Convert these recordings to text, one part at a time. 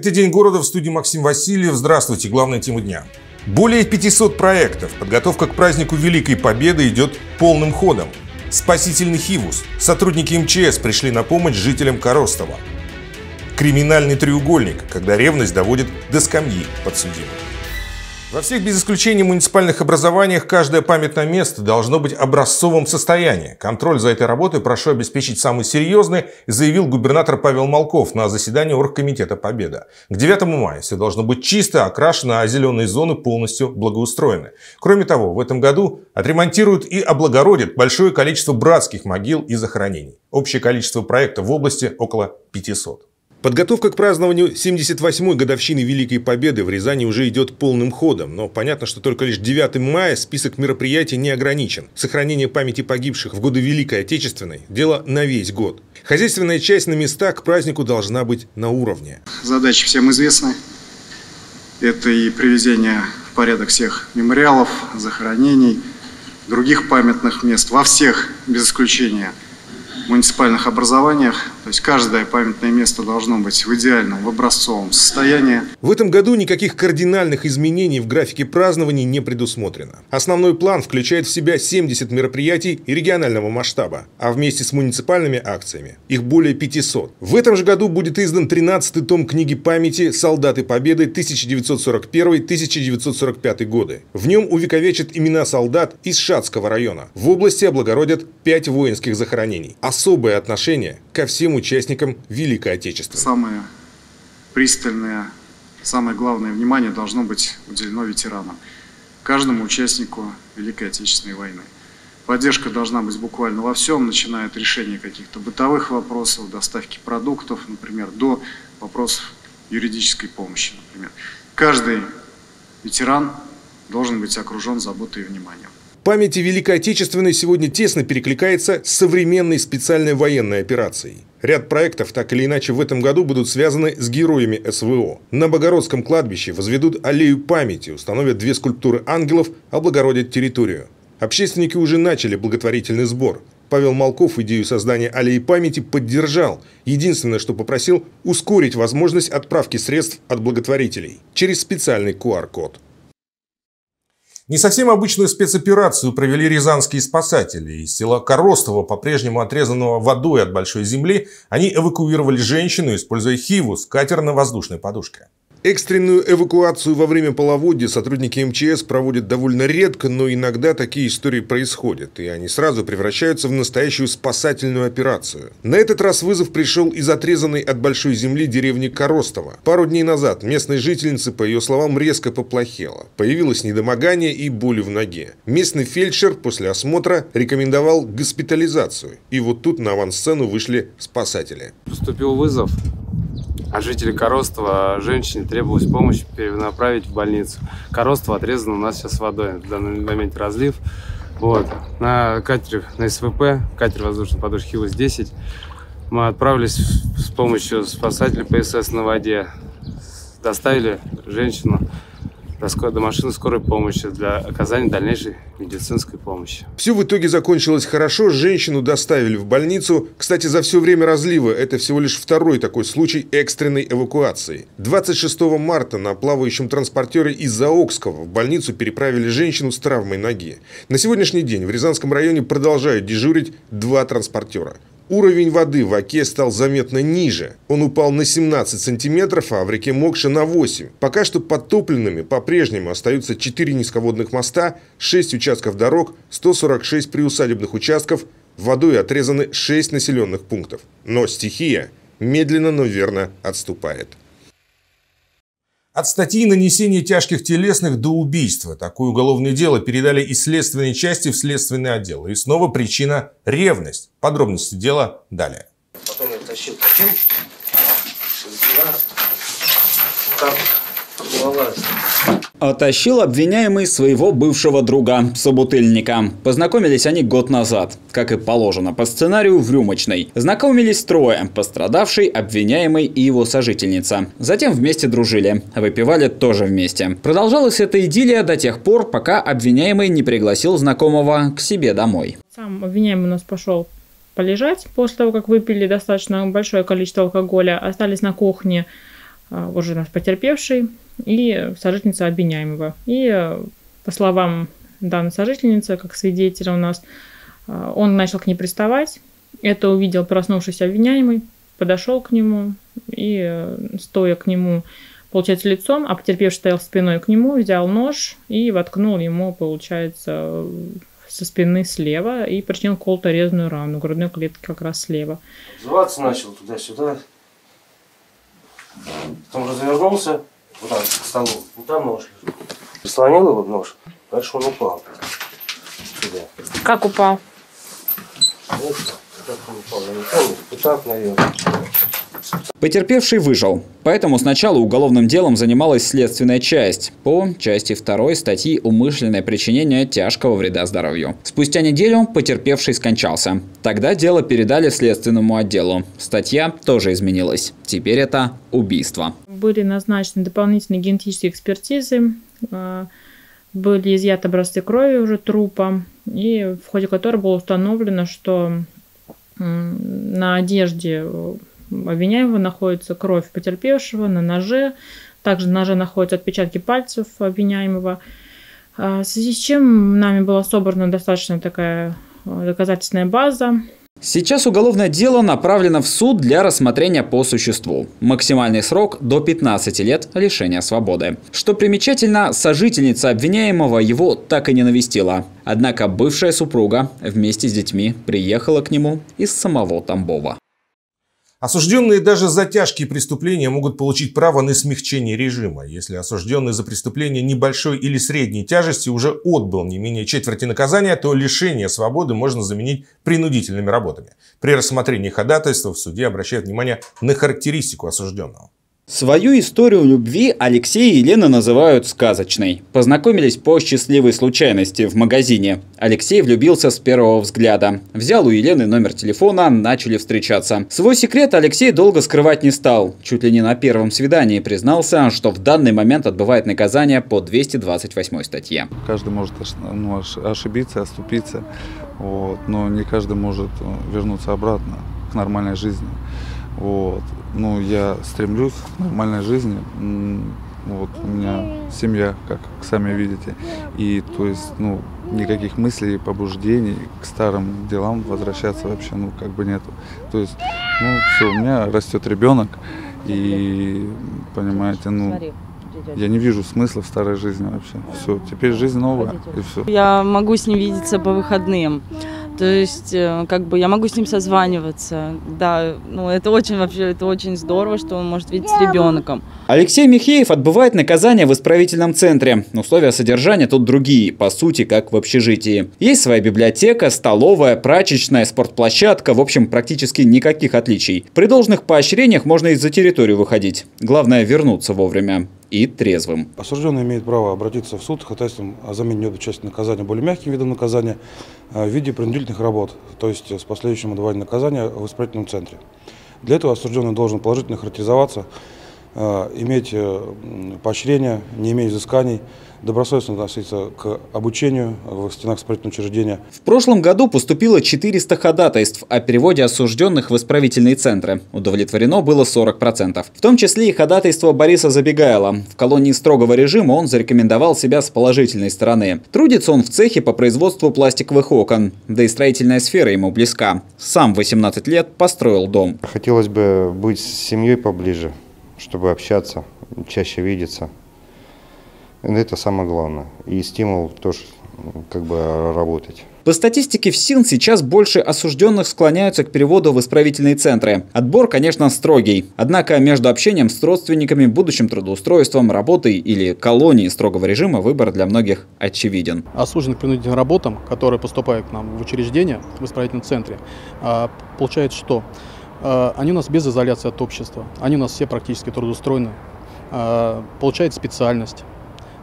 Это День города в студии Максим Васильев. Здравствуйте, главная тема дня. Более 500 проектов. Подготовка к празднику Великой Победы идет полным ходом. Спасительный Хивус. Сотрудники МЧС пришли на помощь жителям Коростова. Криминальный треугольник, когда ревность доводит до скамьи подсудимых. Во всех без исключения муниципальных образованиях каждое памятное место должно быть образцовым состоянии. Контроль за этой работой прошу обеспечить самый серьезный, заявил губернатор Павел Малков на заседании Оргкомитета «Победа». К 9 мая все должно быть чисто, окрашено, а зеленые зоны полностью благоустроены. Кроме того, в этом году отремонтируют и облагородят большое количество братских могил и захоронений. Общее количество проектов в области около 500. Подготовка к празднованию 78-й годовщины Великой Победы в Рязани уже идет полным ходом, но понятно, что только лишь 9 мая список мероприятий не ограничен. Сохранение памяти погибших в годы Великой Отечественной – дело на весь год. Хозяйственная часть на местах к празднику должна быть на уровне. Задачи всем известны. Это и приведение в порядок всех мемориалов, захоронений, других памятных мест во всех, без исключения – муниципальных образованиях. То есть каждое памятное место должно быть в идеальном, в образцовом состоянии. В этом году никаких кардинальных изменений в графике празднований не предусмотрено. Основной план включает в себя 70 мероприятий регионального масштаба, а вместе с муниципальными акциями их более 500. В этом же году будет издан 13-й том книги памяти «Солдаты Победы 1941-1945 годы». В нем увековечат имена солдат из Шацкого района. В области облагородят 5 воинских захоронений. А особое отношение ко всем участникам Великой Отечественной. Самое пристальное, самое главное внимание должно быть уделено ветеранам, каждому участнику Великой Отечественной войны. Поддержка должна быть буквально во всем, начиная от решения каких-то бытовых вопросов, доставки продуктов, например, до вопросов юридической помощи, например. Каждый ветеран должен быть окружен заботой и вниманием. Память о Великой Отечественной сегодня тесно перекликается с современной специальной военной операцией. Ряд проектов так или иначе в этом году будут связаны с героями СВО. На Богородском кладбище возведут аллею памяти, установят две скульптуры ангелов, облагородят территорию. Общественники уже начали благотворительный сбор. Павел Малков идею создания аллеи памяти поддержал. Единственное, что попросил – ускорить возможность отправки средств от благотворителей через специальный QR-код. Не совсем обычную спецоперацию провели рязанские спасатели. Из села Коростово, по-прежнему отрезанного водой от большой земли, они эвакуировали женщину, используя хивус, катер на воздушной подушке. Экстренную эвакуацию во время половодья сотрудники МЧС проводят довольно редко, но иногда такие истории происходят, и они сразу превращаются в настоящую спасательную операцию. На этот раз вызов пришел из отрезанной от большой земли деревни Коростово. Пару дней назад местной жительнице, по ее словам, резко поплохело. Появилось недомогание и боли в ноге. Местный фельдшер после осмотра рекомендовал госпитализацию. И вот тут на авансцену вышли спасатели. Поступил вызов а жители Коростова женщине требовалась помощь перенаправить в больницу. Коростова отрезано у нас сейчас водой, в данный момент разлив. Вот. На катере, на СВП, катер воздушной подушки Хилос-10, мы отправились с помощью спасателей ПСС на воде. Доставили женщину до машины скорой помощи для оказания дальнейшей медицинской помощи. Все в итоге закончилось хорошо. Женщину доставили в больницу. Кстати, за все время разлива это всего лишь второй такой случай экстренной эвакуации. 26 марта на плавающем транспортере из Заокского в больницу переправили женщину с травмой ноги. На сегодняшний день в Рязанском районе продолжают дежурить два транспортера. Уровень воды в Оке стал заметно ниже. Он упал на 17 сантиметров, а в реке Мокша на 8. Пока что подтопленными по-прежнему остаются 4 низководных моста, 6 участков дорог, 146 приусадебных участков, водой отрезаны 6 населенных пунктов. Но стихия медленно, но верно отступает. От статьи нанесения тяжких телесных до убийства. Такое уголовное дело передали из следственной части в следственный отдел. И снова причина – ревность. Подробности дела далее. Потом я тащил Там Оттащил обвиняемый своего бывшего друга, собутыльника. Познакомились они год назад, как и положено по сценарию в рюмочной. Знакомились трое, пострадавший, обвиняемый и его сожительница. Затем вместе дружили, выпивали тоже вместе. Продолжалась эта идиллия до тех пор, пока обвиняемый не пригласил знакомого к себе домой. Сам обвиняемый у нас пошел полежать после того, как выпили достаточно большое количество алкоголя, остались на кухне а, уже наш потерпевший и сожительница обвиняемого. И э, по словам данной сожительницы, как свидетеля у нас, а, он начал к ней приставать. Это увидел проснувшийся обвиняемый, подошел к нему и, э, стоя к нему, получается, лицом, а потерпевший стоял спиной к нему, взял нож и воткнул ему, получается, со спины слева и причинил колото-резную рану грудной клетки как раз слева. Зваться начал туда-сюда. Потом развернулся, вот так, к столу. И там нож лежит. Прислонил его нож, дальше он упал. Сюда. Как упал? Так. Как он упал, я не помню. Вот так, наверное. Потерпевший выжил, поэтому сначала уголовным делом занималась следственная часть по части 2 статьи «Умышленное причинение тяжкого вреда здоровью». Спустя неделю потерпевший скончался. Тогда дело передали следственному отделу. Статья тоже изменилась. Теперь это убийство. Были назначены дополнительные генетические экспертизы, э, были изъяты образцы крови уже трупа, и в ходе которой было установлено, что на одежде обвиняемого находится кровь потерпевшего, на ноже. Также на ноже находятся отпечатки пальцев обвиняемого. А, В связи с чем нами была собрана достаточно такая э, доказательственная база. Сейчас уголовное дело направлено в суд для рассмотрения по существу. Максимальный срок до 15 лет лишения свободы. Что примечательно, сожительница обвиняемого его так и не навестила. Однако бывшая супруга вместе с детьми приехала к нему из самого Тамбова. Осужденные даже за тяжкие преступления могут получить право на смягчение режима, если осужденный за преступление небольшой или средней тяжести уже отбыл не менее четверти наказания, то лишение свободы можно заменить принудительными работами. При рассмотрении ходатайства в суде обращают внимание на характеристику осужденного. Свою историю любви Алексей и Елена называют сказочной. Познакомились по счастливой случайности в магазине. Алексей влюбился с первого взгляда. Взял у Елены номер телефона, начали встречаться. Свой секрет Алексей долго скрывать не стал. Чуть ли не на первом свидании признался, что в данный момент отбывает наказание по 228 статье. Каждый может ну, ош- ошибиться, оступиться, вот, но не каждый может э, вернуться обратно к нормальной жизни. Вот. Ну, я стремлюсь к нормальной жизни. Вот, у меня семья, как сами видите. И то есть, ну, никаких мыслей, побуждений к старым делам возвращаться вообще, ну, как бы нету. То есть, ну, все, у меня растет ребенок, и, понимаете, ну, я не вижу смысла в старой жизни вообще. Все, теперь жизнь новая, и все. Я могу с ним видеться по выходным. То есть, э, как бы я могу с ним созваниваться. Да, ну это очень вообще, это очень здорово, что он может видеть с ребенком. Алексей Михеев отбывает наказание в исправительном центре. Условия содержания тут другие, по сути, как в общежитии. Есть своя библиотека, столовая, прачечная, спортплощадка, в общем, практически никаких отличий. При должных поощрениях можно и за территорию выходить. Главное вернуться вовремя и трезвым. Осужденный имеет право обратиться в суд с ходатайством о замене необычной части наказания более мягким видом наказания э, в виде принудительных работ, то есть с последующим отбыванием наказания в исправительном центре. Для этого осужденный должен положительно характеризоваться, иметь э, поощрение, не иметь изысканий, добросовестно относиться к обучению в стенах исправительного учреждения. В прошлом году поступило 400 ходатайств о переводе осужденных в исправительные центры. Удовлетворено было 40%. В том числе и ходатайство Бориса Забегайла. В колонии строгого режима он зарекомендовал себя с положительной стороны. Трудится он в цехе по производству пластиковых окон. Да и строительная сфера ему близка. Сам в 18 лет построил дом. Хотелось бы быть с семьей поближе, чтобы общаться, чаще видеться. Это самое главное. И стимул тоже как бы работать. По статистике в СИН сейчас больше осужденных склоняются к переводу в исправительные центры. Отбор, конечно, строгий. Однако между общением с родственниками, будущим трудоустройством, работой или колонией строгого режима выбор для многих очевиден. осужденных к принудительным работам, которые поступают к нам в учреждение, в исправительном центре, а, получается что? А, Они у нас без изоляции от общества, они у нас все практически трудоустроены, А, получают специальность,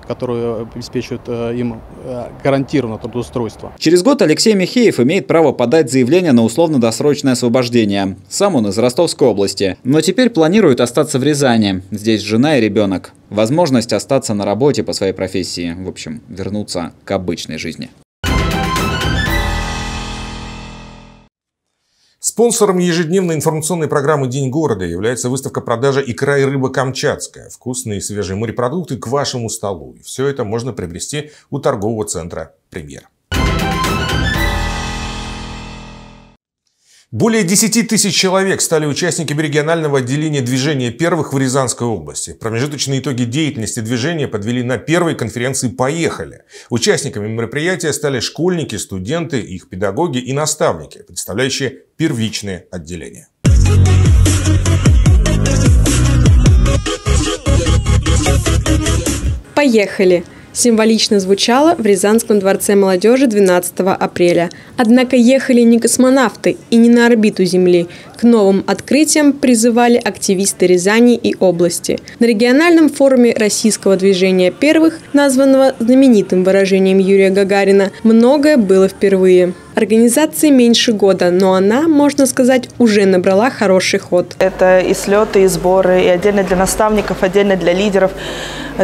которую обеспечивает э, им э, гарантированное трудоустройство. Через год Алексей Михеев имеет право подать заявление на условно-досрочное освобождение. Сам он из Ростовской области. Но теперь планирует остаться в Рязани. Здесь жена и ребенок. Возможность остаться на работе по своей профессии. В общем, вернуться к обычной жизни. Спонсором ежедневной информационной программы «День города» является выставка продажи икра и рыба камчатская. Вкусные и свежие морепродукты к вашему столу. И все это можно приобрести у торгового центра «Премьер». Более 10 тысяч человек стали участниками регионального отделения движения первых в Рязанской области. Промежуточные итоги деятельности движения подвели на первой конференции «Поехали». Участниками мероприятия стали школьники, студенты, их педагоги и наставники, представляющие первичные отделения. Поехали! Символично звучало в Рязанском дворце молодежи 12 апреля. Однако ехали не космонавты и не на орбиту Земли. К новым открытиям призывали активисты Рязани и области. На региональном форуме российского движения первых, названного знаменитым выражением Юрия Гагарина, многое было впервые. Организации меньше года, но она, можно сказать, уже набрала хороший ход. Это и слеты, и сборы, и отдельно для наставников, отдельно для лидеров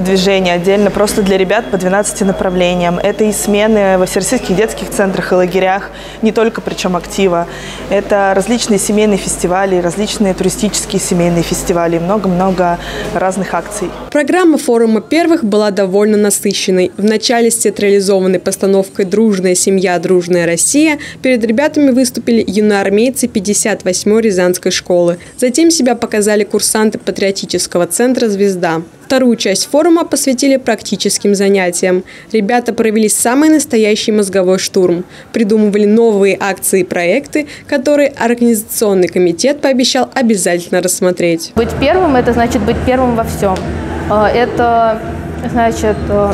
движения, отдельно просто для ребят по 12 направлениям. Это и смены во всероссийских детских центрах и лагерях, не только причем актива. Это различные семейные фестивали, различные туристические семейные фестивали, много-много разных акций. Программа форума первых была довольно насыщенной. Вначале с театрализованной постановкой «Дружная семья, дружная Россия» Россия перед ребятами выступили юноармейцы 58-й Рязанской школы. Затем себя показали курсанты патриотического центра «Звезда». Вторую часть форума посвятили практическим занятиям. Ребята провели самый настоящий мозговой штурм. Придумывали новые акции и проекты, которые организационный комитет пообещал обязательно рассмотреть. Быть первым – это значит быть первым во всем. А, это значит, э,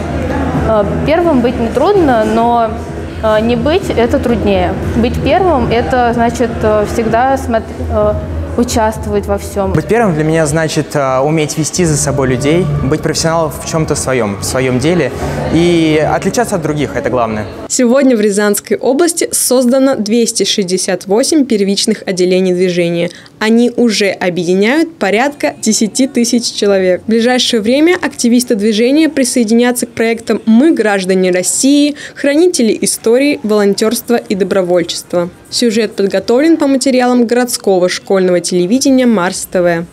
э, первым быть нетрудно, но Э, не быть – это труднее. Быть первым – это значит э, всегда смотреть э, участвовать во всем. Быть первым для меня значит uh, уметь вести за собой людей, быть профессионалом в чем-то своем, в своем деле и отличаться от других, это главное. Сегодня в Рязанской области создано 268 первичных отделений движения. Они уже объединяют порядка 10 тысяч человек. В ближайшее время активисты движения присоединятся к проектам «Мы, граждане России», «Хранители истории», «Волонтерство и добровольчество». Сюжет подготовлен по материалам городского школьного телевидения Марс ТВ.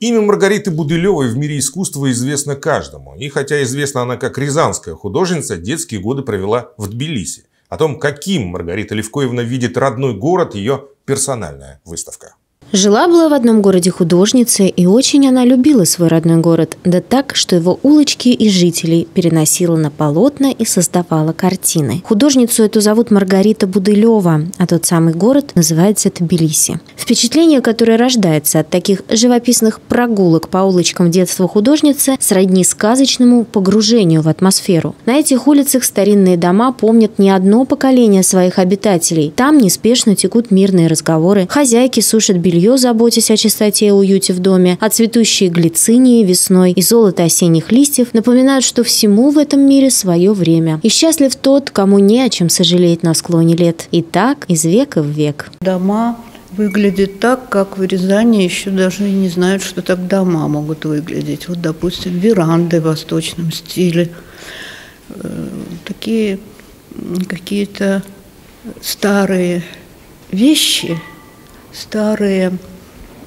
Имя Маргариты Будылевой в мире искусства известно каждому. И хотя известна она как рязанская художница, детские годы провела в Тбилиси. О том, каким Маргарита Левкоевна видит родной город, ее персональная выставка. Жила-была в одном городе художница, и очень она любила свой родной город, да так, что его улочки и жителей переносила на полотна и создавала картины. Художницу эту зовут Маргарита Будылева, а тот самый город называется Тбилиси. Впечатление, которое рождается от таких живописных прогулок по улочкам детства художницы, сродни сказочному погружению в атмосферу. На этих улицах старинные дома помнят не одно поколение своих обитателей. Там неспешно текут мирные разговоры, хозяйки сушат белье жилье, заботясь о чистоте и уюте в доме, а цветущие глицинии весной и золото осенних листьев напоминают, что всему в этом мире свое время. И счастлив тот, кому не о чем сожалеть на склоне лет. И так из века в век. Дома выглядят так, как в Рязани еще даже не знают, что так дома могут выглядеть. Вот, допустим, веранды в восточном стиле. Э, такие какие-то старые вещи – старые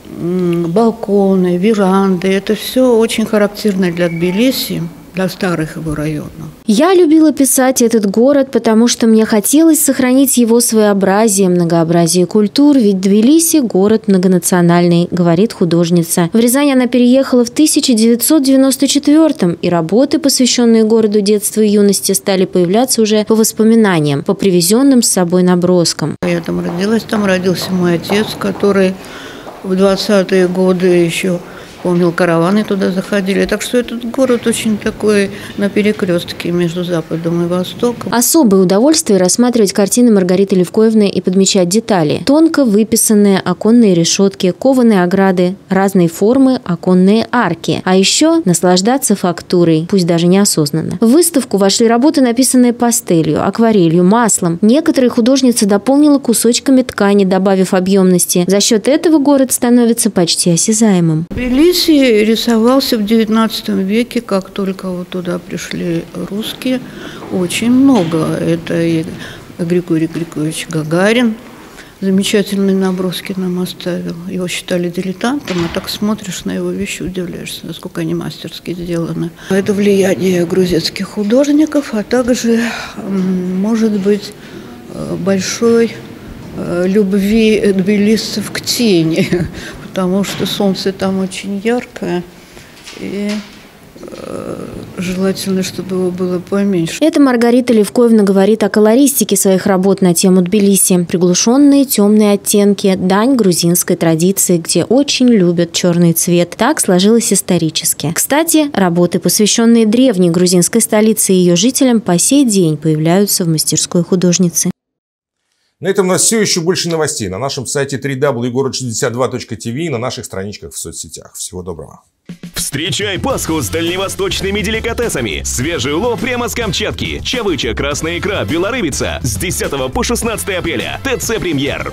балконы, веранды. Это все очень характерно для Тбилиси для старых его районов. Я любила писать этот город, потому что мне хотелось сохранить его своеобразие, многообразие культур, ведь Тбилиси – город многонациональный, говорит художница. В Рязань она переехала в 1994 и работы, посвященные городу детства и юности, стали появляться уже по воспоминаниям, по привезенным с собой наброскам. Я там родилась, там родился мой отец, который в 20-е годы еще Помнил, караваны туда заходили. Так что этот город очень такой на перекрестке между Западом и Востоком. Особое удовольствие рассматривать картины Маргариты Левкоевны и подмечать детали. Тонко выписанные оконные решетки, кованые ограды, разные формы, оконные арки. А еще наслаждаться фактурой, пусть даже неосознанно. В выставку вошли работы, написанные пастелью, акварелью, маслом. Некоторые художница дополнила кусочками ткани, добавив объемности. За счет этого город становится почти осязаемым. Тбилиси рисовался в XIX веке, как только вот туда пришли русские, очень много. Это и Григорий Григорьевич Гагарин, замечательные наброски нам оставил. Его считали дилетантом, а так смотришь на его вещи, удивляешься, насколько они мастерски сделаны. Это влияние грузинских художников, а также, может быть, э, большой э, любви тбилисцев к тени, потому что солнце там очень яркое, и э, желательно, чтобы его было поменьше. Это Маргарита Левкоевна говорит о колористике своих работ на тему Тбилиси. Приглушенные темные оттенки – дань грузинской традиции, где очень любят черный цвет. Так сложилось исторически. Кстати, работы, посвященные древней грузинской столице и ее жителям, по сей день появляются в мастерской художницы. На этом у нас все еще больше новостей на нашем сайте www.город62.tv и на наших страничках в соцсетях. Всего доброго. Встречай Пасху с дальневосточными деликатесами. Свежий улов прямо с Камчатки. Чавыча, красная икра, белорыбица. С 10 по 16 апреля. ТЦ «Премьер».